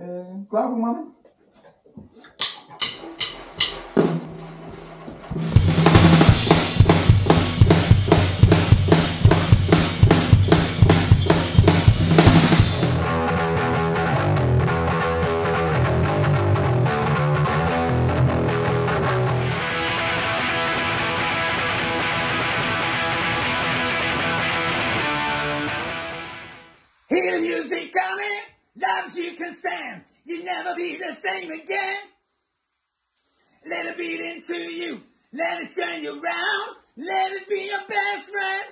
Eh, Klaar voor, mami? Hear the music coming, loves you can stand. You never be the same again. Let it beat into you, let it turn you round, let it be your best friend.